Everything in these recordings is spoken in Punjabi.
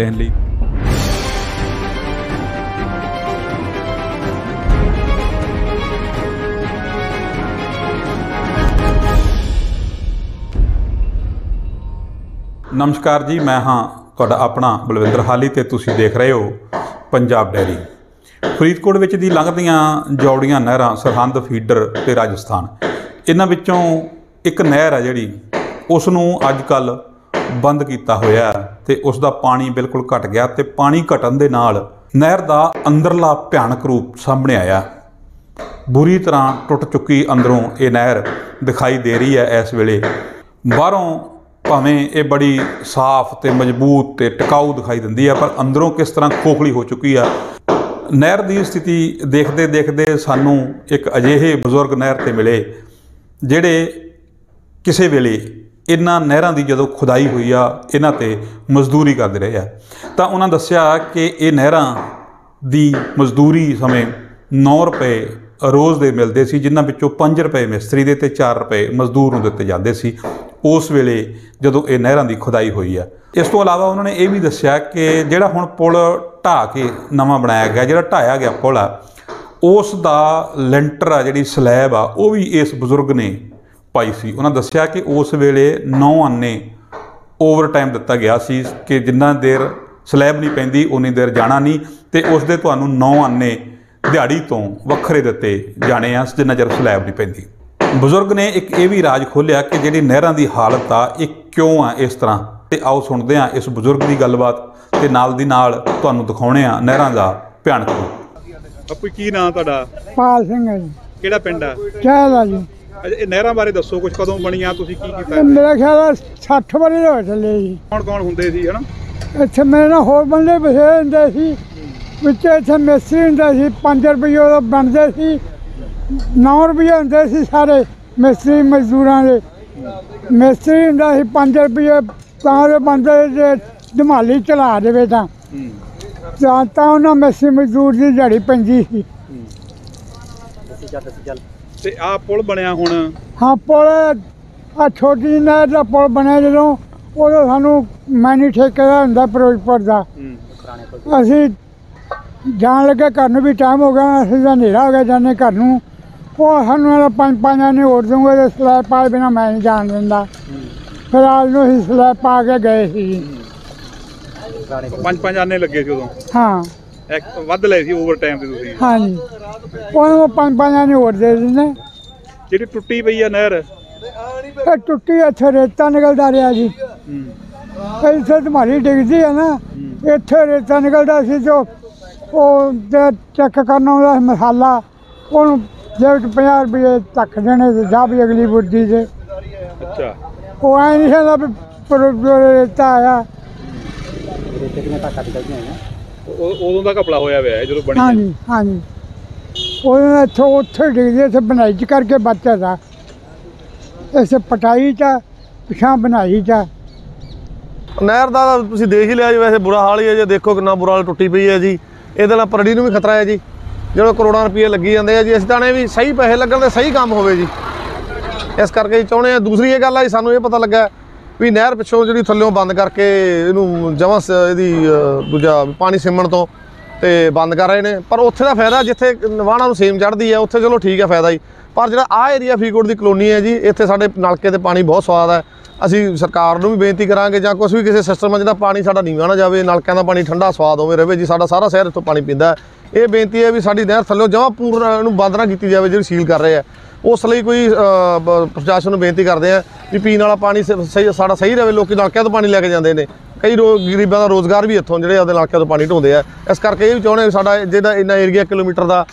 ਰਹਿਣ ਲਈ। ਨਮਸਕਾਰ ਜੀ, ਮੈਂ ਹਾਂ ਤੁਹਾਡਾ ਆਪਣਾ ਬਲਵਿੰਦਰ ਹਾਲੀ ਤੇ ਤੁਸੀਂ ਦੇਖ ਰਹੇ ਹੋ ਪੰਜਾਬ ਡੈਰੀ। ਫਰੀਦਕੋਟ ਵਿੱਚ ਦੀ ਲੰਘਦੀਆਂ ਜੌੜੀਆਂ ਨਹਿਰਾਂ ਸਰਹੰਦ, ਫੀਡਰ ਤੇ ਰਾਜਸਥਾਨ। ਇਹਨਾਂ ਵਿੱਚੋਂ ਇੱਕ ਨਹਿਰ ਹੈ ਜਿਹੜੀ, ਉਸ ਨੂੰ ਅੱਜ ਕੱਲ ਬੰਦ ਕੀਤਾ ਹੋਇਆ ਹੈ ਤੇ ਉਸ ਦਾ ਪਾਣੀ ਬਿਲਕੁਲ ਘਟ ਗਿਆ ਤੇ ਪਾਣੀ ਘਟਣ ਦੇ ਨਾਲ ਨਹਿਰ ਦਾ ਅੰਦਰਲਾ ਭਿਆਨਕ ਰੂਪ ਸਾਹਮਣੇ ਆਇਆ। ਬੁਰੀ ਤਰ੍ਹਾਂ ਟੁੱਟ ਚੁੱਕੀ ਅੰਦਰੋਂ ਇਹ ਨਹਿਰ ਦਿਖਾਈ ਦੇ ਰਹੀ ਹੈ ਇਸ ਵੇਲੇ। ਬਾਹਰੋਂ ਭਾਵੇਂ ਇਹ ਬੜੀ ਸਾਫ਼ ਤੇ ਮਜ਼ਬੂਤ ਤੇ ਟਿਕਾਊ ਦਿਖਾਈ ਦਿੰਦੀ ਹੈ, ਪਰ ਅੰਦਰੋਂ ਕਿਸ ਤਰ੍ਹਾਂ ਖੋਖਲੀ ਹੋ ਚੁੱਕੀ ਆ। ਨਹਿਰ ਦੀ ਸਥਿਤੀ ਦੇਖਦੇ ਦੇਖਦੇ ਸਾਨੂੰ ਇੱਕ ਅਜਿਹੇ ਬਜ਼ੁਰਗ ਨਹਿਰ ਤੇ ਮਿਲੇ, ਜਿਹੜੇ ਕਿਸੇ ਵੇਲੇ ਇਹਨਾਂ ਨਹਿਰਾਂ ਦੀ ਜਦੋਂ ਖੁਦਾਈ ਹੋਈ ਆ, ਇਹਨਾਂ ਤੇ ਮਜ਼ਦੂਰੀ ਕਰਦੇ ਰਹੇ ਆ। ਤਾਂ ਉਹਨਾਂ ਦੱਸਿਆ ਕਿ ਇਹ ਨਹਿਰਾਂ ਦੀ ਮਜ਼ਦੂਰੀ ਸਮੇਂ 9 ਰੁਪਏ ਰੋਜ਼ ਦੇ ਮਿਲਦੇ ਸੀ, ਜਿਨ੍ਹਾਂ ਵਿੱਚੋਂ 5 ਰੁਪਏ ਮਿਸਤਰੀ ਦੇ ਤੇ 4 ਰੁਪਏ ਮਜ਼ਦੂਰ ਨੂੰ ਦਿੱਤੇ ਜਾਂਦੇ ਸੀ। ਉਸ ਵੇਲੇ ਜਦੋਂ ਇਹ ਨਹਿਰਾਂ ਦੀ ਖੁਦਾਈ ਹੋਈ ਆ। ਇਸ ਤੋਂ ਇਲਾਵਾ ਉਹਨਾਂ ਨੇ ਇਹ ਵੀ ਦੱਸਿਆ ਕਿ ਜਿਹੜਾ ਹੁਣ ਪੁਲ ਢਾਹ ਕੇ ਨਵਾਂ ਬਣਾਇਆ ਗਿਆ, ਜਿਹੜਾ ਢਾਇਆ ਗਿਆ ਪੁਲ ਆ, ਉਸ ਦਾ ਲੈਂਟਰ ਆ, ਜਿਹੜੀ ਸਲੈਬ ਆ, ਉਹ ਵੀ ਇਸ ਬਜ਼ੁਰਗ ਨੇ ਪਾਈ ਸੀ। ਉਹਨਾਂ ਦੱਸਿਆ ਕਿ ਉਸ ਵੇਲੇ 9 ਆਨੇ ਓਵਰ ਟਾਈਮ ਦਿੱਤਾ ਗਿਆ ਸੀ ਕਿ ਜਿੰਨਾ ਦੇਰ ਸਲੈਬ ਨਹੀਂ ਪੈਂਦੀ ਉਨੀ ਦੇਰ ਜਾਣਾ ਨਹੀਂ ਤੇ ਉਸ ਦੇ ਤੁਹਾਨੂੰ 9 ਆਨੇ ਦਿਹਾੜੀ ਤੋਂ ਵੱਖਰੇ ਦਿੱਤੇ ਜਾਣੇ ਆ ਜਿੰਨਾ ਚਿਰ ਸਲੈਬ ਨਹੀਂ ਪੈਂਦੀ। ਬਜ਼ੁਰਗ ਨੇ ਇੱਕ ਇਹ ਵੀ ਰਾਜ ਖੋਲਿਆ ਕਿ ਜਿਹੜੀ ਨਹਿਰਾਂ ਦੀ ਹਾਲਤ ਆ ਇਹ ਕਿਉਂ ਆ ਇਸ ਤਰ੍ਹਾਂ? ਤੇ ਆਓ ਸੁਣਦੇ ਆ ਇਸ ਬਜ਼ੁਰਗ ਦੀ ਗੱਲਬਾਤ ਤੇ ਨਾਲ ਦੀ ਨਾਲ ਤੁਹਾਨੂੰ ਦਿਖਾਉਣੇ ਆ ਨਹਿਰਾਂ ਦਾ ਭਿਆਨਕ ਰੂਪ। ਆਪੂ ਕੀ ਨਾਂ ਤੁਹਾਡਾ? ਪਾਲ ਸਿੰਘ ਹੈ ਜੀ। ਕਿਹੜਾ ਪਿੰਡ ਆ? ਚਾਹਦਾ ਜੀ। ਇਹ ਨਹਿਰਾਂ ਬਾਰੇ ਦੱਸੋ ਕੁਝ ਕਦੋਂ ਬਣੀਆਂ ਤੁਸੀਂ ਕੀ ਕੀਤਾ ਮੇਰਾ ਖਿਆਲ ਆ 60 ਵਾਰੀ ਹੋ ਚੱਲੇ ਜੀ। ਕੌਣ ਕੌਣ ਹੁੰਦੇ ਸੀ ਹਨਾ? ਇੱਥੇ ਮੇਰੇ ਨਾਲ ਹੋਰ ਬੰਦੇ ਬਥੇਰੇ ਹੁੰਦੇ ਸੀ। ਵਿੱਚ ਇੱਥੇ ਮਿਸਤਰੀ ਹੁੰਦੇ ਸੀ 5 ਰੁਪਏ ਉਹ ਬਣਦੇ ਸੀ। 9 ਰੁਪਏ ਹੁੰਦੇ ਸੀ ਸਾਰੇ ਮਿਸਤਰੀ ਮਜ਼ਦੂਰਾਂ ਦੇ। ਮਿਸਤਰੀ ਹੁੰਦਾ ਸੀ 5 ਰੁਪਏ ਤਾਂ ਦੇ ਬੰਦੇ ਜੇ ਧਮਾਲੀ ਚਲਾ ਦੇਵੇ ਤਾਂ। ਤਾਂ ਤਾਂ ਉਹਨਾਂ ਮਿਸਤਰੀ ਮਜ਼ਦੂਰ ਦੀ ਦਿਹਾੜੀ ਪੈਂਦੀ ਸੀ। ਤੇ ਆਹ ਪੁਲ ਬਣਿਆ ਹੁਣ? ਹਾਂ ਪੁਲ ਆ ਛੋਟੀ ਨਹਿਰ ਦਾ ਪੁਲ ਬਣਿਆ ਜਦੋਂ ਉਦੋਂ ਸਾਨੂੰ ਮੈਨੀ ਠੇਕੇ ਦਾ ਹੁੰਦਾ ਫਿਰੋਜ਼ਪੁਰ ਦਾ। ਅਸੀਂ ਜਾਣ ਲੱਗੇ ਘਰ ਨੂੰ ਵੀ ਟਾਈਮ ਹੋ ਗਿਆ ਅਸੀਂ ਤਾਂ ਹਨੇਰਾ ਹੋ ਗਿਆ ਜਾਣੇ ਘਰ ਨੂੰ। ਉਹ ਸਾਨੂੰ ਵਾਲਾ ਪੰਜ ਪੰਜਾਂ ਨੇ ਹੋਰ ਦੂੰਗਾ ਤੇ ਸਲੈਬ ਪਾਏ ਬਿਨਾ ਮੈਂ ਨਹੀਂ ਜਾਣ ਦਿੰਦਾ। ਫਿਰ ਆਜ ਨੂੰ ਅਸੀਂ ਸਲੈਬ ਪਾ ਕੇ ਗਏ ਸੀ। ਪੰਜ ਪੰਜ ਆਨੇ ਲੱਗੇ ਸੀ ਉਦੋਂ? ਹਾਂ। ਇੱਕ ਵੱਧ ਲਏ ਸੀ ਓਵਰ ਟਾਈਮ ਤੇ ਤੁਸੀਂ। ਹਾਂਜੀ। ਉਹਨੂੰ ਪੰਜ ਪੰਜਾਂ ਨੇ ਹੋਰ ਦੇ ਦਿੰਦੇ। ਜਿਹੜੀ ਟੁੱਟੀ ਪਈ ਆ ਨਹਿਰ। ਇਹ ਟੁੱਟੀ ਇੱਥੇ ਰੇਤਾ ਨਿਕਲਦਾ ਰਿਹਾ ਜੀ। ਇੱਥੇ ਤੁਹਾਡੀ ਡਿੱਗਦੀ ਹੈ ਨਾ ਇੱਥੇ ਰੇਤਾ ਨਿਕਲਦਾ ਸੀ ਜੋ ਉਹ ਤੇ ਚੈੱਕ ਕਰਨ ਆਉਂਦਾ ਸੀ ਮਸਾਲਾ। ਉਹਨੂੰ ਜੇਬ 'ਚ 50 ਰੁਪਏ ਤੱਕ ਦੇਣੇ ਤੇ ਜਾ ਵੀ ਅਗਲੀ ਬੁੱਢੀ ਦੇ ਅੱਛਾ। ਉਹ ਐ ਨਹੀਂ ਕਹਿੰਦਾ ਵੀ ਪਰ ਰੇਤਾ ਆਇਆ। ਉਹ- ਉਦੋਂ ਦਾ ਕਪੜਾ ਹੋਇਆ ਹੋਇਆ ਹੈ ਜਦੋਂ ਬਣੀ ਹੈ। ਹਾਂਜੀ ਹਾਂਜੀ। ਉਹਨੇ ਇੱਥੋਂ ਉੱਥੇ ਡਿੱਗਦੀ ਇੱਥੇ ਬਣਾਈ ਚ ਕਰਕੇ ਬਚਿਆ ਦਾ। ਇਸੇ ਪਟਾਈ ਚ ਪਿਛਾਂ ਬਣਾਈ ਚ। ਨਹਿਰ ਦਾ ਤਾਂ ਤੁਸੀਂ ਦੇਖ ਹੀ ਲਿਆ ਜੀ ਵੈਸੇ ਬੁਰਾ ਹਾਲ ਹੀ ਹੈ ਜੀ। ਦੇਖੋ ਕਿੰਨਾ ਬੁਰਾ ਹਾਲ ਟੁੱਟੀ ਪਈ ਹੈ ਜੀ। ਇਹਦੇ ਨਾਲ ਪਰੜੀ ਨੂੰ ਵੀ ਖਤਰਾ ਹੈ ਜੀ। ਜਦੋਂ ਕਰੋੜਾਂ ਰੁਪਏ ਲੱਗੀ ਜਾਂਦੇ ਆ ਜੀ ਅਸੀਂ ਤਾਂ ਨੇ ਵੀ ਸਹੀ ਪੈਸੇ ਲੱਗਣ ਤੇ ਸਹੀ ਕੰਮ ਹੋਵੇ ਜੀ। ਇਸ ਕਰਕੇ ਜੀ ਚਾਹੁੰਦੇ ਆ ਦੂਸਰੀ ਇਹ ਗੱਲ ਆ ਜੀ ਸਾਨੂੰ ਇਹ ਪਤਾ ਲੱਗਾ ਵੀ ਨਹਿਰ ਪਿੱਛੋਂ ਜਿਹੜੀ ਥੱਲਿਓਂ ਬੰਦ ਕਰਕੇ ਇਹਨੂੰ ਜਮਾਂ ਸ- ਇਹਦੀ ਦੂਜਾ ਪਾਣੀ ਸਿਮਣ ਤੋਂ ਤੇ ਬੰਦ ਕਰ ਰਹੇ ਨੇ। ਪਰ ਉੱਥੇ ਦਾ ਫਾਇਦਾ ਜਿੱਥੇ ਵਾਹਣਾ ਨੂੰ ਸੇਮ ਚੜਦੀ ਹੈ ਉੱਥੇ ਚਲੋ ਠੀਕ ਹੈ ਫਾਇਦਾ ਜੀ। ਪਰ ਜਿਹੜਾ ਆ ਏਰੀਆ ਫੀਕੋਟ ਦੀ ਕਲੋਨੀ ਹੈ ਜੀ, ਇੱਥੇ ਸਾਡੇ ਨਲਕੇ ਤੇ ਪਾਣੀ ਬਹੁਤ ਸਵਾਦ ਹੈ ਅਸੀਂ ਸਰਕਾਰ ਨੂੰ ਵੀ ਬੇਨਤੀ ਕਰਾਂਗੇ ਜਾਂ ਕੁਝ ਵੀ ਕਿਸੇ ਸਿਸਟਮ ਜਿਹੜਾ ਪਾਣੀ ਸਾਡਾ ਨੀਵਾਂ ਨਾ ਜਾਵੇ, ਨਲਕਿਆਂ ਦਾ ਪਾਣੀ ਠੰਡਾ ਸਵਾਦ ਹੋਵੇ ਰਹੇ ਜੀ ਸਾਡਾ ਸਾਰਾ ਸ਼ਹਿਰ ਇੱਥੋਂ ਪਾਣੀ ਪੀਂਦਾ ਇਹ ਬੇਨਤੀ ਹੈ ਵੀ ਸਾਡੀ ਨਹਿਰ ਥੱਲੇ ਜਮਾਂ ਪੂਰਨ ਨੂੰ ਬੰਦ ਨਾ ਕੀਤੀ ਜਾਵੇ, ਜਿਹੜੀ ਸੀਲ ਕਰ ਰਹੇ ਆ। ਉਸ ਲਈ ਕੋਈ ਪ੍ਰਸ਼ਾਸਨ ਨੂੰ ਬੇਨਤੀ ਕਰਦੇ ਆ ਵੀ ਪੀਣ ਵਾਲਾ ਪਾਣੀ ਸ- ਸਹੀ, ਸਾਡਾ ਸਹੀ ਰਹੇ ਲੋਕੀ ਨਲਕਿਆਂ ਤੋਂ ਪਾਣੀ ਲੈ ਕੇ ਜਾਂਦੇ ਨੇ। ਕਈ ਰੋ- ਗਰੀਬਾਂ ਦਾ ਰੋਜ਼ਗਾਰ ਵੀ ਇੱਥੋਂ ਜਿਹੜੇ ਆਪਦੇ ਨਲਕਿਆਂ ਤੋਂ ਪਾਣੀ ਢੋਂਦੇ ਆ। ਇਸ ਕਰਕੇ ਇਹ ਵੀ ਚਾਹੁੰਦੇ ਵੀ ਸਾਡਾ ਜਿਹਦਾ ਇੰਨਾ ਏਰੀਆ ਕਿਲੋਮੀਟਰ ਦਾ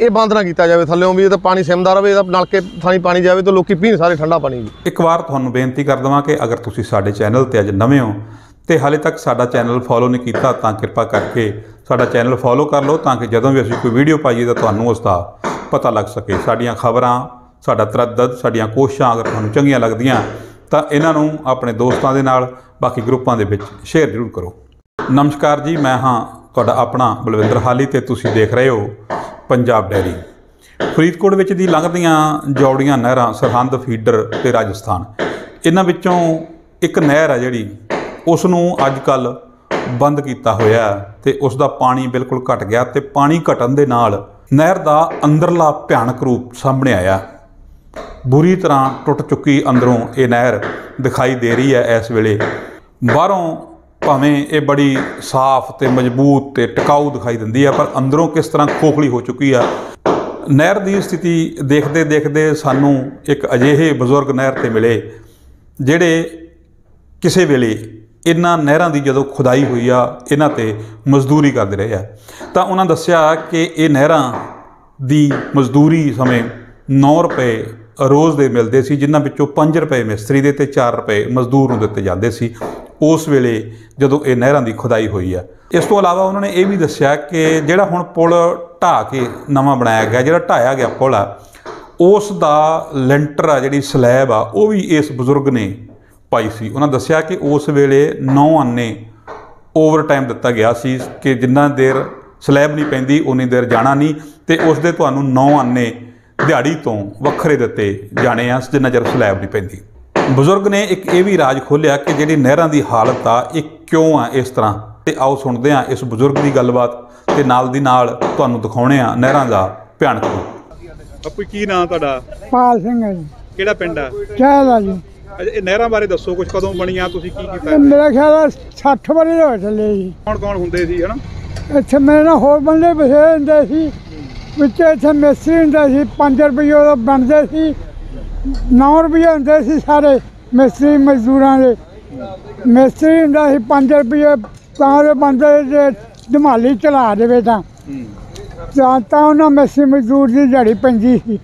ਇਹ ਬੰਦ ਨਾ ਕੀਤਾ ਜਾਵੇ, ਥੱਲੇੋਂ ਵੀ ਇਹ ਤਾਂ ਪਾਣੀ ਸਿਮਦਾ ਰਵੇ ਇਹਦਾ ਨਲਕੇ ਥਾਣੀ ਪਾਣੀ ਜਾਵੇ ਤਾਂ ਲੋਕੀ ਪੀਣ ਸਾਰੇ ਠੰਡਾ ਪਾਣੀ ਜੀ ਇੱਕ ਵਾਰ ਤੁਹਾਨੂੰ ਬੇਨਤੀ ਕਰ ਦਵਾਂ ਕਿ ਅਗਰ ਤੁਸੀਂ ਸਾਡੇ ਚੈਨਲ ਤੇ ਅੱਜ ਨਵੇਂ ਹੋ ਤੇ ਹਾਲੇ ਤੱਕ ਸਾਡਾ ਚੈਨਲ ਫੋਲੋ ਨਹੀਂ ਕੀਤਾ, ਤਾਂ ਕਿਰਪਾ ਕਰਕੇ ਸਾਡਾ ਚੈਨਲ ਫੋਲੋ ਕਰ ਲਓ ਤਾਂ ਕਿ ਜਦੋਂ ਵੀ ਅਸੀਂ ਕੋਈ ਵੀਡੀਓ ਪਾਈਏ ਤਾਂ ਤੁਹਾਨੂੰ ਉਸ ਦਾ ਪਤਾ ਲੱਗ ਸਕੇ। ਸਾਡੀਆਂ ਖਬਰਾਂ, ਸਾਡਾ ਤਰੱਦਦ, ਸਾਡੀਆਂ ਕੋਸ਼ਿਸ਼ਾਂ ਅਗਰ ਤੁਹਾਨੂੰ ਚੰਗੀਆਂ ਲੱਗਦੀਆਂ ਤਾਂ ਇਹਨਾਂ ਨੂੰ ਆਪਣੇ ਦੋਸਤਾਂ ਦੇ ਨਾਲ, ਬਾਕੀ ਗਰੁੱਪਾਂ ਦੇ ਵਿੱਚ ਸ਼ੇਅਰ ਜ਼ਰੂਰ ਕਰੋ। ਨਮਸਕਾਰ ਜੀ, ਮੈਂ ਹਾਂ ਤੁਹਾਡਾ ਆਪਣਾ ਬਲਵਿੰਦਰ ਹਾਲੀ ਤੇ ਤੁਸੀਂ ਦੇਖ ਰਹੇ ਹੋ ਪੰਜਾਬ ਡੈਰੀ ਫਰੀਦਕੋਟ ਵਿੱਚ ਦੀ ਲੰਘਦੀਆਂ ਜੌੜੀਆਂ ਨਹਿਰਾਂ ਸਰਹੰਦ, ਫੀਡਰ ਤੇ ਰਾਜਸਥਾਨ। ਇਹਨਾਂ ਵਿੱਚੋਂ ਇੱਕ ਨਹਿਰ ਹੈ ਜਿਹੜੀ ਉਸ ਨੂੰ ਅੱਜ ਕੱਲ ਬੰਦ ਕੀਤਾ ਹੋਇਆ ਹੈ ਤੇ ਉਸ ਦਾ ਪਾਣੀ ਬਿਲਕੁਲ ਘਟ ਗਿਆ ਤੇ ਪਾਣੀ ਘਟਣ ਦੇ ਨਾਲ ਨਹਿਰ ਦਾ ਅੰਦਰਲਾ ਭਿਆਨਕ ਰੂਪ ਸਾਹਮਣੇ ਆਇਆ। ਬੁਰੀ ਤਰ੍ਹਾਂ ਟੁੱਟ ਚੁੱਕੀ ਅੰਦਰੋਂ ਇਹ ਨਹਿਰ ਦਿਖਾਈ ਦੇ ਰਹੀ ਹੈ ਇਸ ਵੇਲੇ। ਬਾਹਰੋਂ ਭਾਵੇਂ ਇਹ ਬੜੀ ਸਾਫ਼ ਤੇ ਮਜ਼ਬੂਤ ਤੇ ਟਿਕਾਊ ਦਿਖਾਈ ਦਿੰਦੀ ਆ, ਪਰ ਅੰਦਰੋਂ ਕਿਸ ਤਰ੍ਹਾਂ ਖੋਖਲੀ ਹੋ ਚੁੱਕੀ ਆ। ਨਹਿਰ ਦੀ ਸਥਿਤੀ ਦੇਖਦੇ ਦੇਖਦੇ ਸਾਨੂੰ ਇੱਕ ਅਜਿਹੇ ਬਜ਼ੁਰਗ ਨਹਿਰ ਤੇ ਮਿਲੇ, ਜਿਹੜੇ ਕਿਸੇ ਵੇਲੇ ਇਹਨਾਂ ਨਹਿਰਾਂ ਦੀ ਜਦੋਂ ਖੁਦਾਈ ਹੋਈ ਆ, ਇਹਨਾਂ ਤੇ ਮਜ਼ਦੂਰੀ ਕਰਦੇ ਰਹੇ ਆ। ਤਾਂ ਉਹਨਾਂ ਦੱਸਿਆ ਕਿ ਇਹ ਨਹਿਰਾਂ ਦੀ ਮਜ਼ਦੂਰੀ ਸਮੇਂ 9 ਰੁਪਏ ਰੋਜ਼ ਦੇ ਮਿਲਦੇ ਸੀ, ਜਿਨ੍ਹਾਂ ਵਿੱਚੋਂ 5 ਰੁਪਏ ਮਿਸਤਰੀ ਦੇ ਤੇ 4 ਰੁਪਏ ਮਜ਼ਦੂਰ ਨੂੰ ਦਿੱਤੇ ਜਾਂਦੇ ਸੀ। ਉਸ ਵੇਲੇ ਜਦੋਂ ਇਹ ਨਹਿਰਾਂ ਦੀ ਖੁਦਾਈ ਹੋਈ ਆ। ਇਸ ਤੋਂ ਇਲਾਵਾ ਉਹਨਾਂ ਨੇ ਇਹ ਵੀ ਦੱਸਿਆ ਕਿ ਜਿਹੜਾ ਹੁਣ ਪੁਲ ਢਾਹ ਕੇ ਨਵਾਂ ਬਣਾਇਆ ਗਿਆ, ਜਿਹੜਾ ਢਾਇਆ ਗਿਆ ਪੁਲ ਆ, ਉਸ ਦਾ ਲੈਂਟਰ ਆ, ਜਿਹੜੀ ਸਲੈਬ ਆ, ਉਹ ਵੀ ਇਸ ਬਜ਼ੁਰਗ ਨੇ ਪਾਈ ਸੀ। ਉਹਨਾਂ ਦੱਸਿਆ ਕਿ ਉਸ ਵੇਲੇ 9 ਆਨੇ ਓਵਰ ਟਾਈਮ ਦਿੱਤਾ ਗਿਆ ਸੀ ਕਿ ਜਿੰਨਾ ਦੇਰ ਸਲੈਬ ਨਹੀਂ ਪੈਂਦੀ ਉਨੀ ਦੇਰ ਜਾਣਾ ਨਹੀਂ ਤੇ ਉਸ ਦੇ ਤੁਹਾਨੂੰ 9 ਆਨੇ ਦਿਹਾੜੀ ਤੋਂ ਵੱਖਰੇ ਦਿੱਤੇ ਜਾਣੇ ਆ, ਜਿੰਨਾ ਚਿਰ ਸਲੈਬ ਨਹੀਂ ਪੈਂਦੀ। ਬਜ਼ੁਰਗ ਨੇ ਇੱਕ ਇਹ ਵੀ ਰਾਜ ਖੋਲ੍ਹਿਆ ਕਿ ਜਿਹੜੀ ਨਹਿਰਾਂ ਦੀ ਹਾਲਤ ਆ ਇਹ ਕਿਉਂ ਆ ਇਸ ਤਰ੍ਹਾਂ? ਤੇ ਆਓ ਸੁਣਦੇ ਆ ਇਸ ਬਜ਼ੁਰਗ ਦੀ ਗੱਲਬਾਤ ਤੇ ਨਾਲ ਦੀ ਨਾਲ ਤੁਹਾਨੂੰ ਦਿਖਾਉਣੇ ਆ ਨਹਿਰਾਂ ਦਾ ਭਿਆਨਕ ਰੂਪ। ਆਪੂ ਕੀ ਨਾਂ ਤੁਹਾਡਾ? ਪਾਲ ਸਿੰਘ ਹੈ ਜੀ। ਕਿਹੜਾ ਪਿੰਡ ਆ? ਚਾਹਦਾ ਜੀ। ਇਹ ਨਹਿਰਾਂ ਬਾਰੇ ਦੱਸੋ ਕੁਝ ਕਦੋਂ ਬਣੀਆਂ ਤੁਸੀਂ ਕੀ ਕੀਤਾ? ਮੇਰਾ ਖਿਆਲ ਆ 60 ਵਾਰੀ ਹੋ ਚੱਲੇ ਜੀ। ਕੌਣ ਕੌਣ ਹੁੰਦੇ ਸੀ ਹਨਾ? ਇੱਥੇ ਮੇਰੇ ਨਾਲ ਹੋਰ ਬੰਦੇ ਬਥੇਰੇ ਹੁੰਦੇ ਸੀ। ਵਿੱਚ ਇੱਥੇ ਮਿਸਤਰੀ ਹੁੰਦੇ ਸੀ 5 ਰੁਪਏ ਉਹ ਬਣਦੇ ਸੀ। 9 ਰੁਪਏ ਹੁੰਦੇ ਸੀ ਸਾਰੇ ਮਿਸਤਰੀ ਮਜ਼ਦੂਰਾਂ ਦੇ। ਮਿਸਤਰੀ ਹੁੰਦਾ ਸੀ 5 ਰੁਪਏ ਤਾਂ ਦੇ ਬੰਦੇ ਜੇ ਧਮਾਲੀ ਚਲਾ ਦੇਵੇ ਤਾਂ। ਹੂੰ ਤਾਂ ਉਹਨਾਂ ਮਿਸਤਰੀ ਮਜ਼ਦੂਰ ਦੀ ਦਿਹਾੜੀ ਪੈਂਦੀ ਸੀ।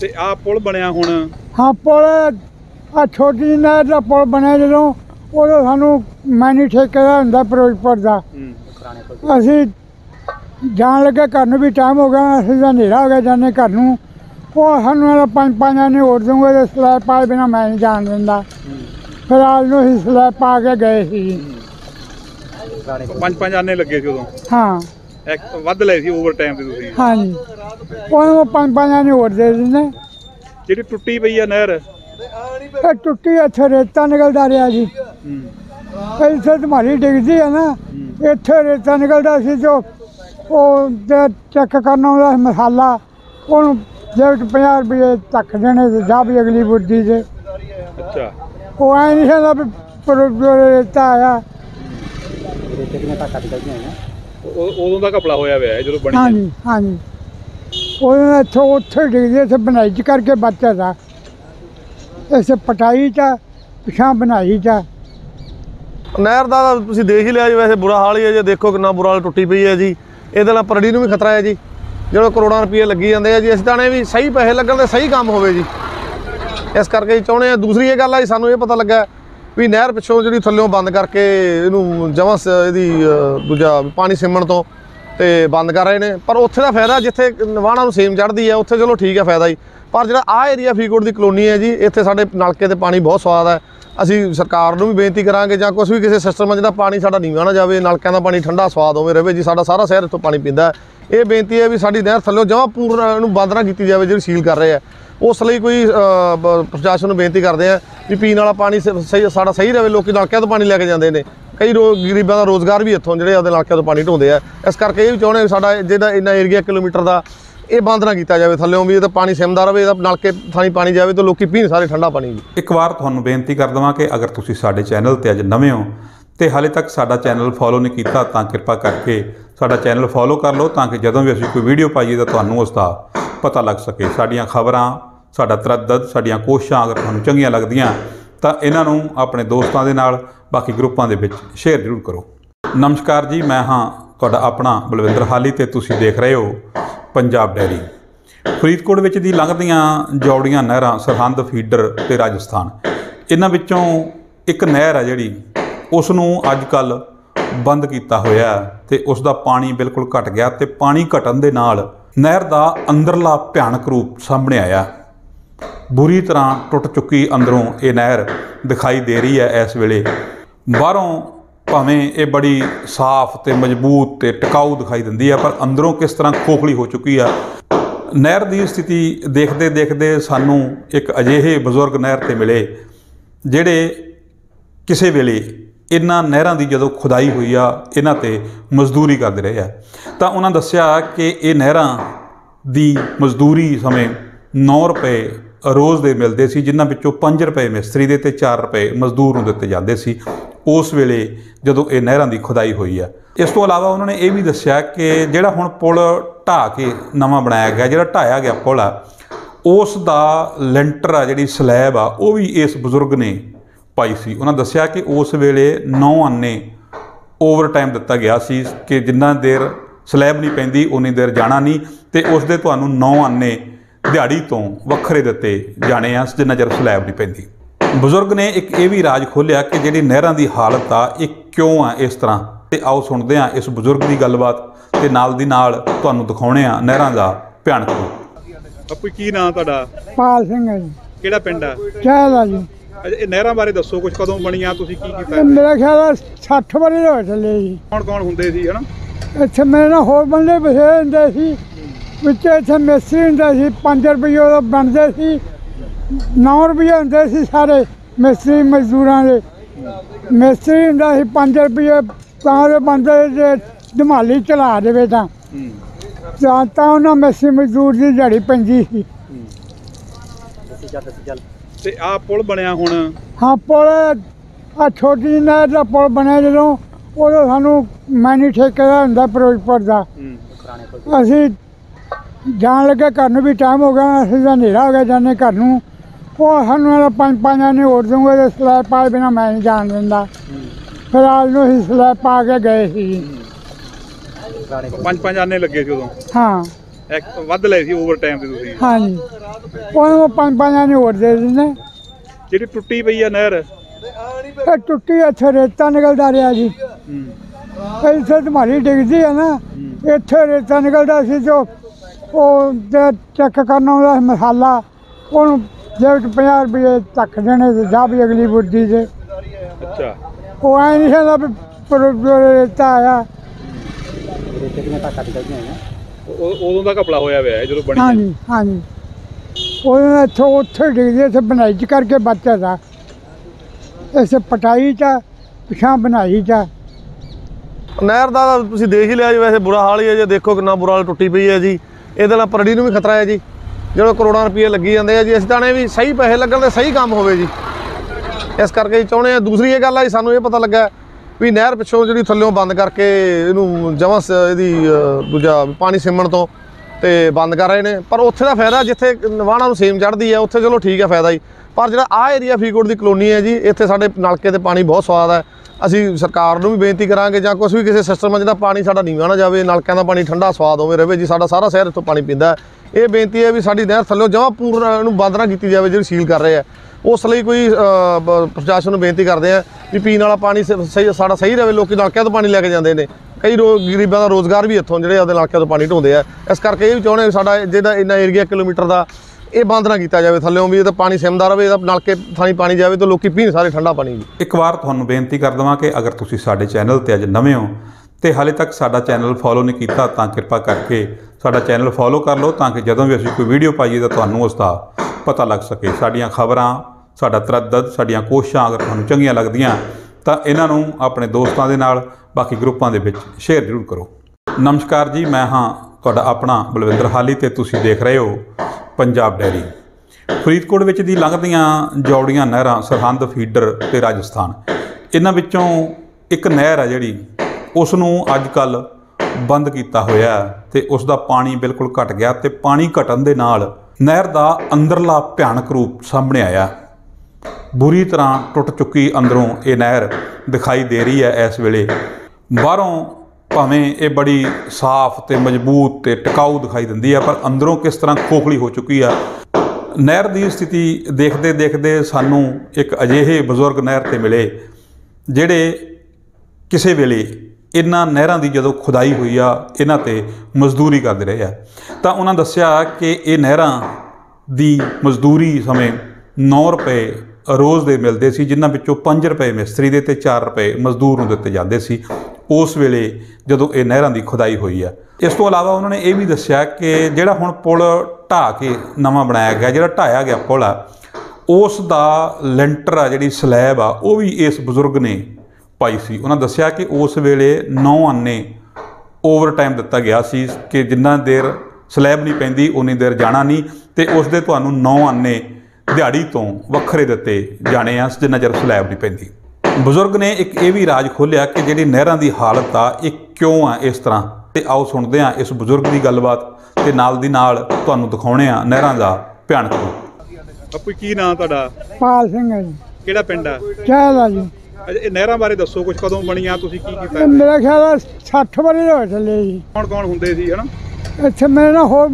ਤੇ ਆਹ ਪੁਲ ਬਣਿਆ ਹੁਣ? ਹਾਂ ਪੁਲ ਆ ਛੋਟੀ ਨਹਿਰ ਦਾ ਪੁਲ ਬਣਿਆ ਜਦੋਂ ਉਦੋਂ ਸਾਨੂੰ ਮੈਨੀ ਠੇਕੇ ਦਾ ਹੁੰਦਾ ਫਿਰੋਜ਼ਪੁਰ ਦਾ। ਅਸੀਂ ਜਾਣ ਲੱਗੇ ਘਰ ਨੂੰ ਵੀ ਟਾਈਮ ਹੋ ਗਿਆ ਅਸੀਂ ਤਾਂ ਹਨੇਰਾ ਹੋ ਗਿਆ ਜਾਣੇ ਘਰ ਨੂੰ। ਉਹ ਸਾਨੂੰ ਵਾਲਾ ਪੰਜ ਪੰਜਾਂ ਨੇ ਹੋਰ ਦੂੰਗਾ ਤੇ ਸਲੈਬ ਪਾਏ ਬਿਨਾ ਮੈਂ ਨਹੀਂ ਜਾਣ ਦਿੰਦਾ। ਫਿਰ ਆਜ ਨੂੰ ਅਸੀਂ ਸਲੈਬ ਪਾ ਕੇ ਗਏ ਸੀ। ਪੰਜ ਪੰਜ ਆਨੇ ਲੱਗੇ ਸੀ ਉਦੋਂ? ਹਾਂ। ਇੱਕ ਵੱਧ ਲਏ ਸੀ ਓਵਰ ਟਾਈਮ ਤੇ ਤੁਸੀਂ? ਹਾਂਜੀ। ਉਹਨੂੰ ਪੰਜ ਪੰਜਾਂ ਨੇ ਹੋਰ ਦੇ ਦਿੰਦੇ। ਜਿਹੜੀ ਟੁੱਟੀ ਪਈ ਆ ਨਹਿਰ? ਇਹ ਟੁੱਟੀ ਇੱਥੇ ਰੇਤਾ ਨਿਕਲਦਾ ਰਿਹਾ ਜੀ। ਹੂੰ। ਇੱਥੇ ਤੁਹਾਡੀ ਡਿੱਗਦੀ ਹੈ ਨਾ। ਇੱਥੇ ਰੇਤਾ ਨਿਕਲਦਾ ਸੀ ਜੋ ਉਹ ਤੇ ਚੈੱਕ ਕਰਨ ਆਉਂਦਾ ਸੀ ਮਸਾਲਾ ਉਹਨੂੰ ਜੇਬ 'ਚ 50 ਰੁਪਏ ਤੱਕ ਦੇਣੇ ਤੇ ਜਾ ਵੀ ਅਗਲੀ ਬੁੱਢੀ ਦੇ ਅੱਛਾ। ਉਹ ਐ ਨਹੀਂ ਕਹਿੰਦਾ ਵੀ ਪਰ ਰੇਤਾ ਆਇਆ ਉਹ- ਉਦੋਂ ਦਾ ਕਪੜਾ ਹੋਇਆ ਹੋਇਆ ਹੈ ਜਦੋਂ ਬਣੀ ਹੈ। ਹਾਂਜੀ ਹਾਂਜੀ। ਉਹਨੇ ਇੱਥੋਂ ਉੱਥੇ ਡਿੱਗਦੀ ਇੱਥੇ ਬਣਾਈ ਚ ਕਰਕੇ ਬੱਚਾ ਦਾ ਇਸੇ ਪਟਾਈ ਚ ਪਿਛਾਂ ਬਣਾਈ ਚ ਨਹਿਰ ਦਾ ਤਾਂ ਤੁਸੀਂ ਦੇਖ ਹੀ ਲਿਆ ਜੀ ਵੈਸੇ ਬੁਰਾ ਹਾਲ ਹੀ ਹੈ ਜੀ ਦੇਖੋ ਕਿੰਨਾ ਬੁਰਾ ਹਾਲ ਟੁੱਟੀ ਪਈ ਹੈ ਜੀ। ਇਹਦੇ ਨਾਲ ਪਰੜੀ ਨੂੰ ਵੀ ਖਤਰਾ ਹੈ ਜੀ। ਜਦੋਂ ਕਰੋੜਾਂ ਰੁਪਏ ਲੱਗੀ ਜਾਂਦੇ ਆ ਜੀ, ਅਸੀਂ ਤਾਂ ਨੇ ਵੀ ਸਹੀ ਪੈਸੇ ਲੱਗਣ ਤੇ ਸਹੀ ਕੰਮ ਹੋਵੇ ਜੀ। ਇਸ ਕਰਕੇ ਜੀ ਚਾਹੁੰਦੇ ਆ ਦੂਸਰੀ ਇਹ ਗੱਲ ਆ ਜੀ, ਸਾਨੂੰ ਇਹ ਪਤਾ ਲੱਗਾ ਵੀ ਨਹਿਰ ਪਿੱਛੋਂ ਜਿਹੜੀ ਥੱਲਿਓਂ ਬੰਦ ਕਰਕੇ ਇਹਨੂੰ ਜਮਾਂ ਇਹਦੀ ਦੂਜਾ ਪਾਣੀ ਸਿਮਣ ਤੋਂ ਤੇ ਬੰਦ ਕਰ ਰਹੇ ਨੇ। ਪਰ ਉੱਥੇ ਦਾ ਫਾਇਦਾ ਜਿੱਥੇ ਨਵਾਣਾ ਨੂੰ ਸੇਮ ਚੜਦੀ ਹੈ ਉੱਥੇ ਚਲੋ ਠੀਕ ਹੈ ਫਾਇਦਾ ਜੀ। ਪਰ ਜਿਹੜਾ ਆਹ ਏਰੀਆ ਫਰੀਦਕੋਟ ਦੀ ਕਲੋਨੀ ਹੈ ਜੀ, ਇੱਥੇ ਸਾਡੇ ਨਲਕੇ ਤੇ ਪਾਣੀ ਬਹੁਤ ਸਵਾਦ ਹੈ ਅਸੀਂ ਸਰਕਾਰ ਨੂੰ ਵੀ ਬੇਨਤੀ ਕਰਾਂਗੇ ਜਾਂ ਕੁਝ ਵੀ ਕਿਸੇ ਸਿਸਟਮ ਜਿਹਦਾ ਪਾਣੀ ਸਾਡਾ ਨੀਵਾਂ ਨਾ ਜਾਵੇ, ਨਲਕਿਆਂ ਦਾ ਪਾਣੀ ਠੰਡਾ ਸਵਾਦ ਹੋਵੇ ਰਹੇ, ਜੀ ਸਾਡਾ ਸਾਰਾ ਸ਼ਹਿਰ ਇੱਥੋਂ ਪਾਣੀ ਪੀਂਦਾ। ਹੈ। ਇਹ ਬੇਨਤੀ ਹੈ ਵੀ ਸਾਡੀ ਨਹਿਰ ਥੱਲੇ ਜਮਾਂ ਪੂਰਨ ਨੂੰ ਬੰਦ ਨਾ ਕੀਤੀ ਜਾਵੇ, ਜਿਹੜੀ ਸੀਲ ਕਰ ਰਹੇ ਆ। ਉਸ ਲਈ ਕੋਈ ਪ੍ਰਸ਼ਾਸਨ ਨੂੰ ਬੇਨਤੀ ਕਰਦੇ ਆ ਵੀ ਪੀਣ ਵਾਲਾ ਪਾਣੀ ਸ- ਸਹੀ, ਸਾਡਾ ਸਹੀ ਰਹੇ ਲੋਕੀ ਨਲਕਿਆਂ ਤੋਂ ਪਾਣੀ ਲੈ ਕੇ ਜਾਂਦੇ ਨੇ। ਕਈ ਰੋ, ਗਰੀਬਾਂ ਦਾ ਰੋਜ਼ਗਾਰ ਵੀ ਇੱਥੋਂ ਜਿਹੜੇ ਆਪਦੇ ਨਲਕਿਆਂ ਤੋਂ ਪਾਣੀ ਢੋਂਦੇ ਆ। ਇਸ ਕਰਕੇ ਇਹ ਵੀ ਚਾਹੁੰਦੇ ਵੀ ਸਾਡਾ ਜਿਹੜਾ ਇੰਨਾ ਏਰੀਆ ਕਿਲੋਮੀਟਰ ਦਾ, ਇਹ ਬੰਦ ਨਾ ਕੀਤਾ ਜਾਵੇ ਥੱਲੇੋਂ ਵੀ ਇਹ ਤਾਂ ਪਾਣੀ ਸਿਮਦਾ ਰਵੇ, ਇਹਦਾ ਨਲਕੇ ਥਾਣੀ ਪਾਣੀ ਜਾਵੇ ਤਾਂ ਲੋਕੀ ਪੀਣ ਸਾਰੇ ਠੰਡਾ ਪਾਣੀ ਜੀ ਇੱਕ ਵਾਰ ਤੁਹਾਨੂੰ ਬੇਨਤੀ ਕਰ ਦਵਾਂ ਕਿ ਅਗਰ ਤੁਸੀਂ ਸਾਡੇ ਚੈਨਲ ਤੇ ਅੱਜ ਨਵੇਂ ਹੋ ਤੇ ਹਾਲੇ ਤੱਕ ਸਾਡਾ ਚੈਨਲ ਫੋਲੋ ਨਹੀਂ ਕੀਤਾ ਤਾਂ ਕਿਰਪਾ ਕਰਕੇ ਸਾਡਾ ਚੈਨਲ ਫੋਲੋ ਕਰ ਲਓ ਤਾਂ ਕਿ ਜਦੋਂ ਵੀ ਅਸੀਂ ਕੋਈ ਵੀਡੀਓ ਪਾਈਏ ਤਾਂ ਤੁਹਾਨੂੰ ਉਸ ਦਾ ਪਤਾ ਲੱਗ ਸਕੇ। ਸਾਡੀਆਂ ਖਬਰਾਂ ਸਾਡਾ ਤਰੱਦਦ ਸਾਡੀਆਂ ਕੋਸ਼ਿਸ਼ਾਂ ਅਗਰ ਤੁਹਾਨੂੰ ਚੰਗੀਆਂ ਲੱਗਦੀਆਂ, ਤਾਂ ਇਹਨਾਂ ਨੂੰ ਆਪਣੇ ਦੋਸਤਾਂ ਦੇ ਨਾਲ, ਬਾਕੀ ਗਰੁੱਪਾਂ ਦੇ ਵਿੱਚ ਸ਼ੇਅਰ ਜ਼ਰੂਰ ਕਰੋ। ਨਮਸਕਾਰ ਜੀ, ਮੈਂ ਹਾਂ ਤੁਹਾਡਾ ਆਪਣਾ ਬਲਵਿੰਦਰ ਹਾਲੀ ਤੇ ਤੁਸੀਂ ਦੇਖ ਰਹੇ ਹੋ ਪੰਜਾਬ ਡੈਰੀ। ਫਰੀਦਕੋਟ ਵਿੱਚ ਦੀ ਲੰਘਦੀਆਂ ਜੌੜੀਆਂ ਨਹਿਰਾਂ ਸਰਹੰਦ, ਫੀਡਰ ਤੇ ਰਾਜਸਥਾਨ। ਇਹਨਾਂ ਵਿੱਚੋਂ ਇੱਕ ਨਹਿਰ ਹੈ ਜਿਹੜੀ, ਉਸ ਨੂੰ ਅੱਜ ਕੱਲ ਬੰਦ ਕੀਤਾ ਹੋਇਆ ਹੈ ਤੇ ਉਸ ਦਾ ਪਾਣੀ ਬਿਲਕੁਲ ਘਟ ਗਿਆ ਤੇ ਪਾਣੀ ਘਟਣ ਦੇ ਨਾਲ ਨਹਿਰ ਦਾ ਅੰਦਰਲਾ ਭਿਆਨਕ ਰੂਪ ਸਾਹਮਣੇ ਆਇਆ। ਬੁਰੀ ਤਰ੍ਹਾਂ ਟੁੱਟ ਚੁੱਕੀ ਅੰਦਰੋਂ ਇਹ ਨਹਿਰ ਦਿਖਾਈ ਦੇ ਰਹੀ ਹੈ ਇਸ ਵੇਲੇ। ਬਾਹਰੋਂ ਭਾਵੇਂ ਇਹ ਬੜੀ ਸਾਫ਼ ਤੇ ਮਜ਼ਬੂਤ ਤੇ ਟਿਕਾਊ ਦਿਖਾਈ ਦਿੰਦੀ ਹੈ, ਪਰ ਅੰਦਰੋਂ ਕਿਸ ਤਰ੍ਹਾਂ ਖੋਖਲੀ ਹੋ ਚੁੱਕੀ ਆ। ਨਹਿਰ ਦੀ ਸਥਿਤੀ ਦੇਖਦੇ ਦੇਖਦੇ ਸਾਨੂੰ ਇੱਕ ਅਜਿਹੇ ਬਜ਼ੁਰਗ ਨਹਿਰ ਤੇ ਮਿਲੇ, ਜਿਹੜੇ ਕਿਸੇ ਵੇਲੇ ਇਹਨਾਂ ਨਹਿਰਾਂ ਦੀ ਜਦੋਂ ਖੁਦਾਈ ਹੋਈ ਆ, ਇਹਨਾਂ ਤੇ ਮਜ਼ਦੂਰੀ ਕਰਦੇ ਰਹੇ ਆ। ਤਾਂ ਉਹਨਾਂ ਦੱਸਿਆ ਕਿ ਇਹ ਨਹਿਰਾਂ ਦੀ ਮਜ਼ਦੂਰੀ ਸਮੇਂ 9 ਰੁਪਏ ਰੋਜ਼ ਦੇ ਮਿਲਦੇ ਸੀ, ਜਿਨ੍ਹਾਂ ਵਿੱਚੋਂ 5 ਰੁਪਏ ਮਿਸਤਰੀ ਦੇ ਤੇ 4 ਰੁਪਏ ਮਜ਼ਦੂਰ ਨੂੰ ਦਿੱਤੇ ਜਾਂਦੇ ਸੀ। ਉਸ ਵੇਲੇ ਜਦੋਂ ਇਹ ਨਹਿਰਾਂ ਦੀ ਖੁਦਾਈ ਹੋਈ ਆ, ਇਸ ਤੋਂ ਇਲਾਵਾ ਉਹਨਾਂ ਨੇ ਇਹ ਵੀ ਦੱਸਿਆ ਕਿ ਜਿਹੜਾ ਹੁਣ ਪੁਲ ਢਾਹ ਕੇ ਨਵਾਂ ਬਣਾਇਆ ਗਿਆ, ਜਿਹੜਾ ਢਾਇਆ ਗਿਆ ਪੁਲ ਆ, ਉਸ ਦਾ ਲੈਂਟਰ ਆ, ਜਿਹੜੀ ਸਲੈਬ ਆ, ਉਹ ਵੀ ਇਸ ਬਜ਼ੁਰਗ ਨੇ ਪਾਈ ਸੀ। ਉਹਨਾਂ ਦੱਸਿਆ ਕਿ ਉਸ ਵੇਲੇ 9 ਆਨੇ ਓਵਰ ਟਾਈਮ ਦਿੱਤਾ ਗਿਆ ਸੀ ਕਿ ਜਿੰਨਾ ਦੇਰ ਸਲੈਬ ਨਹੀਂ ਪੈਂਦੀ ਉਨੀ ਦੇਰ ਜਾਣਾ ਨਹੀਂ ਤੇ ਉਸ ਦੇ ਤੁਹਾਨੂੰ 9 ਆਨੇ ਦਿਹਾੜੀ ਤੋਂ ਵੱਖਰੇ ਦਿੱਤੇ ਜਾਣੇ ਆ ਜਿੰਨਾ ਚਿਰ ਸਲੈਬ ਨਹੀਂ ਪੈਂਦੀ। ਬਜ਼ੁਰਗ ਨੇ ਇੱਕ ਇਹ ਵੀ ਰਾਜ ਖੋਲ੍ਹਿਆ ਕਿ ਜਿਹੜੀ ਨਹਿਰਾਂ ਦੀ ਹਾਲਤ ਆ ਇਹ ਕਿਉਂ ਆ ਇਸ ਤਰ੍ਹਾਂ? ਤੇ ਆਓ ਸੁਣਦੇ ਆ ਇਸ ਬਜ਼ੁਰਗ ਦੀ ਗੱਲਬਾਤ ਤੇ ਨਾਲ ਦੀ ਨਾਲ ਤੁਹਾਨੂੰ ਦਿਖਾਉਣੇ ਆ ਨਹਿਰਾਂ ਦਾ ਭਿਆਨਕ ਰੂਪ। ਆਪੂ ਕੀ ਨਾਂ ਤੁਹਾਡਾ? ਪਾਲ ਸਿੰਘ ਹੈ ਜੀ। ਕਿਹੜਾ ਪਿੰਡ ਆ? ਚਾਹ ਦਾ ਜੀ। ਇਹ ਨਹਿਰਾਂ ਬਾਰੇ ਦੱਸੋ ਕੁਝ ਕਦੋਂ ਬਣੀਆਂ ਤੁਸੀਂ ਕੀ ਕੀਤਾ ਮੇਰਾ ਖਿਆਲ ਆ 60 ਵਾਰੀ ਦੇ ਹੋ ਚੱਲੇ ਜੀ। ਕੌਣ ਕੌਣ ਹੁੰਦੇ ਸੀ ਹਨਾ? ਇੱਥੇ ਮੇਰੇ ਨਾਲ ਹੋਰ ਬੰਦੇ ਬਥੇਰੇ ਹੁੰਦੇ ਸੀ। ਵਿੱਚ ਇੱਥੇ ਮਿਸਤਰੀ ਹੁੰਦੇ ਸੀ 5 ਰੁਪਏ ਉਹ ਬਣਦੇ ਸੀ 9 ਰੁਪਏ ਹੁੰਦੇ ਸੀ ਸਾਰੇ ਮਿਸਤਰੀ ਮਜ਼ਦੂਰਾਂ ਦੇ। ਮਿਸਤਰੀ ਹੁੰਦਾ ਸੀ 5 ਰੁਪਏ ਤਾਂ ਦੇ ਬੰਦੇ ਜੇ ਧਮਾਲੀ ਚਲਾ ਦੇਵੇ ਤਾਂ। ਹੂੰ ਤਾਂ ਤਾਂ ਉਹਨਾਂ ਮਿਸਤਰੀ ਮਜ਼ਦੂਰ ਦੀ ਦਿਹਾੜੀ ਪੈਂਦੀ ਸੀ। ਤੇ ਆਹ ਪੁਲ ਬਣਿਆ ਹੁਣ? ਹਾਂ ਪੁਲ ਆ ਛੋਟੀ ਨਹਿਰ ਦਾ ਪੁਲ ਬਣਿਆ ਜਦੋਂ ਉਦੋਂ ਸਾਨੂੰ ਮੈਨੀ ਠੇਕੇ ਦਾ ਹੁੰਦਾ ਫਿਰੋਜ਼ਪੁਰ ਦਾ। ਅਸੀਂ ਜਾਣ ਲੱਗੇ ਘਰ ਨੂੰ ਵੀ ਟਾਈਮ ਹੋ ਗਿਆ ਅਸੀਂ ਤਾਂ ਹਨੇਰਾ ਹੋ ਗਿਆ ਜਾਣੇ ਘਰ ਨੂੰ। ਉਹ ਸਾਨੂੰ ਵਾਲਾ ਪੰਜ ਪੰਜਾਂ ਨੇ ਹੋਰ ਦੂੰਗੇ ਤੇ ਸਲੈਬ ਪਾਏ ਬਿਨਾ ਮੈਂ ਨਹੀਂ ਜਾਣ ਦਿੰਦਾ। ਫਿਰ ਆਜ ਨੂੰ ਅਸੀਂ ਸਲੈਬ ਪਾ ਕੇ ਗਏ ਸੀ। ਪੰਜ ਪੰਜ ਆਨੇ ਲੱਗੇ ਸੀ ਉਦੋਂ? ਹਾਂ। ਇੱਕ ਵੱਧ ਲਏ ਸੀ ਓਵਰ ਟਾਈਮ ਤੇ ਤੁਸੀਂ? ਹਾਂਜੀ। ਉਹਨੂੰ ਪੰਜ ਪੰਜਾਂ ਨੇ ਹੋਰ ਦੇ ਦਿੰਦੇ। ਜਿਹੜੀ ਟੁੱਟੀ ਪਈ ਆ ਨਹਿਰ? ਇਹ ਟੁੱਟੀ ਇੱਥੇ ਰੇਤਾ ਨਿਕਲਦਾ ਰਿਹਾ ਜੀ। ਹੂੰ। ਇੱਥੇ ਤੁਹਾਡੀ ਡਿੱਗਦੀ ਹੈ ਨਾ। ਇੱਥੇ ਰੇਤਾ ਨਿਕਲਦਾ ਸੀ ਜੋ ਉਹ ਤੇ ਚੈੱਕ ਕਰਨ ਆਉਂਦਾ ਸੀ ਮਸਾਲਾ ਉਹਨੂੰ ਜੇਬ 'ਚ 50 ਰੁਪਏ ਚੱਕ ਦੇਣੇ ਤੇ ਜਾ ਵੀ ਅਗਲੀ ਬੁੱਢੀ ਦੇ ਅੱਛਾ। ਉਹ ਐ ਨਹੀਂ ਕਹਿੰਦਾ ਵੀ ਪਰ ਜੋ ਰੇਤਾ ਆਇਆ। ਉਹ- ਉਹ- ਉਦੋਂ ਦਾ ਕਪੜਾ ਹੋਇਆ ਹੋਇਆ ਹੈ ਜਦੋਂ ਬਣੀ ਹੈ। ਹਾਂਜੀ ਹਾਂਜੀ। ਉਹਨੇ ਇੱਥੋਂ ਉੱਥੇ ਡਿੱਗਦੀ ਇੱਥੇ ਬਣਾਈ ਚ ਕਰਕੇ ਬੱਚਾ ਦਾ ਇਸੇ ਪਟਾਈ ਚ ਪਿਛਾਂ ਬਣਾਈ ਚ ਨਹਿਰ ਦਾ ਤਾਂ ਤੁਸੀਂ ਦੇਖ ਹੀ ਲਿਆ ਜੀ ਵੈਸੇ ਬੁਰਾ ਹਾਲ ਹੀ ਹੈ ਜੀ ਦੇਖੋ ਕਿੰਨਾ ਬੁਰਾ ਹਾਲ ਟੁੱਟੀ ਪਈ ਹੈ ਜੀ। ਇਹਦੇ ਨਾਲ ਪਰੜੀ ਨੂੰ ਵੀ ਖਤਰਾ ਹੈ ਜੀ। ਜਦੋਂ ਕਰੋੜਾਂ ਰੁਪਏ ਲੱਗੀ ਜਾਂਦੇ ਆ ਜੀ, ਅਸੀਂ ਤਾਂ ਨੇ ਵੀ ਸਹੀ ਪੈਸੇ ਲੱਗਣ ਤੇ ਸਹੀ ਕੰਮ ਹੋਵੇ ਜੀ। ਇਸ ਕਰਕੇ ਜੀ ਚਾਹੁੰਦੇ ਆ, ਦੂਸਰੀ ਇਹ ਗੱਲ ਆ ਜੀ, ਸਾਨੂੰ ਇਹ ਪਤਾ ਲੱਗਾ ਵੀ ਨਹਿਰ ਪਿੱਛੋਂ ਜਿਹੜੀ ਥੱਲਿਓਂ ਬੰਦ ਕਰਕੇ ਇਹਨੂੰ ਜਮਾਂ ਸ- ਇਹਦੀ ਦੂਜਾ ਪਾਣੀ ਸਿਮਣ ਤੋਂ ਤੇ ਬੰਦ ਕਰ ਰਹੇ ਨੇ। ਪਰ ਉੱਥੇ ਦਾ ਫਾਇਦਾ ਜਿੱਥੇ ਨਵਾਣਾ ਨੂੰ ਸੇਮ ਚੜਦੀ ਹੈ ਉੱਥੇ ਚਲੋ ਠੀਕ ਹੈ ਫਾਇਦਾ ਜੀ। ਪਰ ਜਿਹੜਾ ਆ ਏਰੀਆ ਫੀਕੋਟ ਦੀ ਕਲੋਨੀ ਹੈ ਜੀ, ਇੱਥੇ ਸਾਡੇ ਨਲਕੇ ਤੇ ਪਾਣੀ ਬਹੁਤ ਸਵਾਦ ਹੈ ਅਸੀਂ ਸਰਕਾਰ ਨੂੰ ਵੀ ਬੇਨਤੀ ਕਰਾਂਗੇ ਜਾਂ ਕੁਝ ਵੀ ਕਿਸੇ ਸਿਸਟਮ ਜਿਹੜਾ ਪਾਣੀ ਸਾਡਾ ਨੀਵਾਂ ਨਾ ਜਾਵੇ, ਨਲਕਿਆਂ ਦਾ ਪਾਣੀ ਠੰਡਾ ਸਵਾਦ ਹੋਵੇ ਰਹੇ ਜੀ, ਸਾਡਾ ਸਾਰਾ ਸ਼ਹਿਰ ਇੱਥੋਂ ਪਾਣੀ ਪੀਂਦਾ ਇਹ ਬੇਨਤੀ ਹੈ ਵੀ ਸਾਡੀ ਨਹਿਰ ਥੱਲੇ ਜਮਾਂ ਪੂਰਨ ਇਹਨੂੰ ਬੰਦ ਨਾ ਕੀਤੀ ਜਾਵੇ ਜਿਹੜੀ ਸੀਲ ਕਰ ਰਹੇ ਆ। ਉਸ ਲਈ ਕੋਈ ਪ੍ਰਸ਼ਾਸਨ ਨੂੰ ਬੇਨਤੀ ਕਰਦੇ ਆ ਵੀ ਪੀਣ ਵਾਲਾ ਪਾਣੀ ਸ- ਸਹੀ, ਸਾਡਾ ਸਹੀ ਰਹੇ, ਲੋਕੀ ਨਲਕਿਆਂ ਤੋਂ ਪਾਣੀ ਲੈ ਕੇ ਜਾਂਦੇ ਨੇ। ਕਈ ਰੋ, ਗਰੀਬਾਂ ਦਾ ਰੋਜ਼ਗਾਰ ਵੀ ਇੱਥੋਂ ਜਿਹੜੇ ਆਪਦੇ ਨਲਕਿਆਂ ਤੋਂ ਪਾਣੀ ਢੋਂਦੇ ਆ। ਇਸ ਕਰਕੇ ਇਹ ਵੀ ਚਾਹੁੰਦੇ ਆ ਵੀ ਸਾਡਾ ਜਿਹਦਾ ਇੰਨਾ ਏਰੀਆ ਕਿਲੋਮੀਟਰ ਦਾ ਇਹ ਬੰਦ ਨਾ ਕੀਤਾ ਜਾਵੇ ਥੱਲੇੋਂ ਵੀ ਇਹ ਤਾਂ ਪਾਣੀ ਸਿਮਦਾ ਰਵੇ, ਇਹਦਾ ਨਲਕੇ ਥਾਣੀ ਪਾਣੀ ਜਾਵੇ ਤਾਂ ਲੋਕੀ ਪੀਣ ਸਾਰੇ ਠੰਡਾ ਪਾਣੀ ਜੀ ਇੱਕ ਵਾਰ ਤੁਹਾਨੂੰ ਬੇਨਤੀ ਕਰ ਦਵਾਂ ਕਿ ਅਗਰ ਤੁਸੀਂ ਸਾਡੇ ਚੈਨਲ ਤੇ ਅੱਜ ਨਵੇਂ ਹੋ ਤੇ ਹਾਲੇ ਤੱਕ ਸਾਡਾ ਚੈਨਲ ਫੋਲੋ ਨਹੀਂ ਕੀਤਾ ਤਾਂ ਕਿਰਪਾ ਕਰਕੇ ਸਾਡਾ ਚੈਨਲ ਫੋਲੋ ਕਰ ਲਓ ਤਾਂ ਕਿ ਜਦੋਂ ਵੀ ਅਸੀਂ ਕੋਈ ਵੀਡੀਓ ਪਾਈਏ ਤਾਂ ਤੁਹਾਨੂੰ ਉਸ ਦਾ ਪਤਾ ਲੱਗ ਸਕੇ। ਸਾਡੀਆਂ ਖਬਰਾਂ, ਸਾਡਾ ਤਰੱਦਦ, ਸਾਡੀਆਂ ਕੋਸ਼ਿਸ਼ਾਂ ਅਗਰ ਤੁਹਾਨੂੰ ਚੰਗੀਆਂ ਲੱਗਦੀਆਂ ਤਾਂ ਇਹਨਾਂ ਨੂੰ ਆਪਣੇ ਦੋਸਤਾਂ ਦੇ ਨਾਲ, ਬਾਕੀ ਗਰੁੱਪਾਂ ਦੇ ਵਿੱਚ ਸ਼ੇਅਰ ਜ਼ਰੂਰ ਕਰੋ। ਨਮਸਕਾਰ ਜੀ, ਮੈਂ ਹਾਂ ਤੁਹਾਡਾ ਆਪਣਾ ਬਲਵਿੰਦਰ ਹਾਲੀ ਤੇ ਤੁਸੀਂ ਦੇਖ ਰਹੇ ਹੋ ਪੰਜਾਬ ਡੈਰੀ। ਫਰੀਦਕੋਟ ਵਿੱਚ ਦੀ ਲੰਘਦੀਆਂ ਜੌੜੀਆਂ ਨਹਿਰਾਂ ਸਰਹੰਦ, ਫੀਡਰ ਤੇ ਰਾਜਸਥਾਨ। ਇਹਨਾਂ ਵਿੱਚੋਂ ਇੱਕ ਨਹਿਰ ਆ ਜਿਹੜੀ ਉਸ ਨੂੰ ਅੱਜ ਕੱਲ ਬੰਦ ਕੀਤਾ ਹੋਇਆ ਹੈ ਤੇ ਉਸ ਦਾ ਪਾਣੀ ਬਿਲਕੁਲ ਘਟ ਗਿਆ ਤੇ ਪਾਣੀ ਘਟਣ ਦੇ ਨਾਲ ਨਹਿਰ ਦਾ ਅੰਦਰਲਾ ਭਿਆਨਕ ਰੂਪ ਸਾਹਮਣੇ ਆਇਆ। ਬੁਰੀ ਤਰ੍ਹਾਂ ਟੁੱਟ ਚੁੱਕੀ ਅੰਦਰੋਂ ਇਹ ਨਹਿਰ ਦਿਖਾਈ ਦੇ ਰਹੀ ਹੈ ਇਸ ਵੇਲੇ। ਬਾਹਰੋਂ ਭਾਵੇਂ ਇਹ ਬੜੀ ਸਾਫ਼ ਤੇ ਮਜ਼ਬੂਤ ਤੇ ਟਿਕਾਊ ਦਿਖਾਈ ਦਿੰਦੀ ਹੈ ਪਰ ਅੰਦਰੋਂ ਕਿਸ ਤਰ੍ਹਾਂ ਖੋਖਲੀ ਹੋ ਚੁੱਕੀ ਆ। ਨਹਿਰ ਦੀ ਸਥਿਤੀ ਦੇਖਦੇ ਦੇਖਦੇ ਸਾਨੂੰ ਇੱਕ ਅਜਿਹੇ ਬਜ਼ੁਰਗ ਨਹਿਰ ਤੇ ਮਿਲੇ, ਜਿਹੜੇ ਕਿਸੇ ਵੇਲੇ ਇਹਨਾਂ ਨਹਿਰਾਂ ਦੀ ਜਦੋਂ ਖੁਦਾਈ ਹੋਈ ਆ, ਇਹਨਾਂ ਤੇ ਮਜ਼ਦੂਰੀ ਕਰਦੇ ਰਹੇ ਆ। ਤਾਂ ਉਹਨਾਂ ਦੱਸਿਆ ਕਿ ਇਹ ਨਹਿਰਾਂ ਦੀ ਮਜ਼ਦੂਰੀ ਸਮੇਂ 9 ਰੁਪਏ ਰੋਜ਼ ਦੇ ਮਿਲਦੇ ਸੀ, ਜਿਨ੍ਹਾਂ ਵਿੱਚੋਂ 5 ਰੁਪਏ ਮਿਸਤਰੀ ਦੇ ਤੇ 4 ਰੁਪਏ ਮਜ਼ਦੂਰ ਨੂੰ ਦਿੱਤੇ ਜਾਂਦੇ ਸੀ। ਉਸ ਵੇਲੇ ਜਦੋਂ ਇਹ ਨਹਿਰਾਂ ਦੀ ਖੁਦਾਈ ਹੋਈ ਆ। ਇਸ ਤੋਂ ਇਲਾਵਾ ਉਹਨਾਂ ਨੇ ਇਹ ਵੀ ਦੱਸਿਆ ਕਿ ਜਿਹੜਾ ਹੁਣ ਪੁਲ ਢਾਹ ਕੇ ਨਵਾਂ ਬਣਾਇਆ ਗਿਆ, ਜਿਹੜਾ ਢਾਇਆ ਗਿਆ ਪੁਲ ਆ, ਉਸ ਦਾ ਲੈਂਟਰ ਆ, ਜਿਹੜੀ ਸਲੈਬ ਆ, ਉਹ ਵੀ ਇਸ ਬਜ਼ੁਰਗ ਨੇ ਪਾਈ ਸੀ। ਉਹਨਾਂ ਦੱਸਿਆ ਕਿ ਉਸ ਵੇਲੇ ਨੌ ਆਨੇ ਓਵਰ ਟਾਈਮ ਦਿੱਤਾ ਗਿਆ ਸੀ ਕਿ ਜਿੰਨਾ ਦੇਰ ਸਲੈਬ ਨਹੀਂ ਪੈਂਦੀ, ਉਨੀ ਦੇਰ ਜਾਣਾ ਨਹੀਂ ਤੇ ਉਸ ਦੇ ਤੁਹਾਨੂੰ ਨੌ ਆਨੇ ਦਿਹਾੜੀ ਤੋਂ ਵੱਖਰੇ ਦਿੱਤੇ ਜਾਣੇ ਆ, ਜਿੰਨਾ ਚਿਰ ਸਲੈਬ ਨਹੀਂ ਪੈਂਦੀ। ਬਜ਼ੁਰਗ ਨੇ ਇੱਕ ਇਹ ਵੀ ਰਾਜ ਖੋਲ੍ਹਿਆ ਕਿ ਜਿਹੜੀ ਨਹਿਰਾਂ ਦੀ ਹਾਲਤ ਆ ਇਹ ਕਿਉਂ ਆ ਇਸ ਤਰ੍ਹਾਂ? ਤੇ ਆਓ ਸੁਣਦੇ ਆ ਇਸ ਬਜ਼ੁਰਗ ਦੀ ਗੱਲਬਾਤ ਤੇ ਨਾਲ ਦੀ ਨਾਲ ਤੁਹਾਨੂੰ ਦਿਖਾਉਣੇ ਆ ਨਹਿਰਾਂ ਦਾ ਭਿਆਨਕ ਰੂਪ। ਬਾਪੂ ਕੀ ਨਾਂ ਤੁਹਾਡਾ? ਪਾਲ ਸਿੰਘ ਹੈ ਜੀ। ਕਿਹੜਾ ਪਿੰਡ ਆ? ਚਾਹ ਦਾ ਜੀ। ਇਹ ਨਹਿਰਾਂ ਬਾਰੇ ਦੱਸੋ ਕੁਝ ਕਦੋਂ ਬਣੀਆਂ ਤੁਸੀਂ ਕੀ ਕੀਤਾ? ਮੇਰਾ ਖਿਆਲ ਹੈ 60 ਵਾਰੀ ਹੋ ਚੱਲੇ ਜੀ। ਕੌਣ ਕੌਣ ਹੁੰਦੇ ਸੀ ਹਨਾ? ਇੱਥੇ ਮੇਰੇ ਨਾਲ ਹੋਰ